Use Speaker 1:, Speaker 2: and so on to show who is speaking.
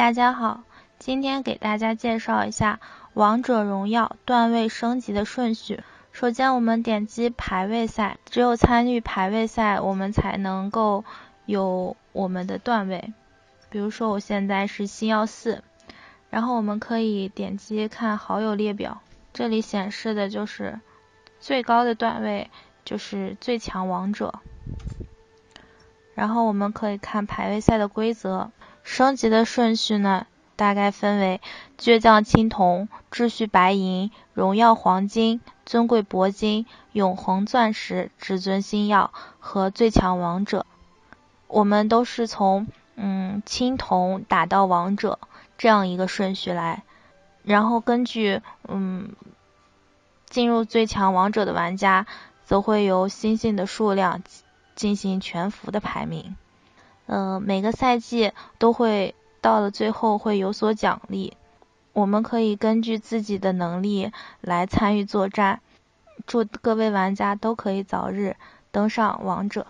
Speaker 1: 大家好，今天给大家介绍一下王者荣耀段位升级的顺序。首先，我们点击排位赛，只有参与排位赛，我们才能够有我们的段位。比如说，我现在是星耀四，然后我们可以点击看好友列表，这里显示的就是最高的段位就是最强王者。然后我们可以看排位赛的规则。升级的顺序呢，大概分为倔强青铜、秩序白银、荣耀黄金、尊贵铂金、永恒钻石、至尊星耀和最强王者。我们都是从嗯青铜打到王者这样一个顺序来，然后根据嗯进入最强王者的玩家，则会由星星的数量进行全服的排名。嗯，每个赛季都会到了最后会有所奖励，我们可以根据自己的能力来参与作战。祝各位玩家都可以早日登上王者。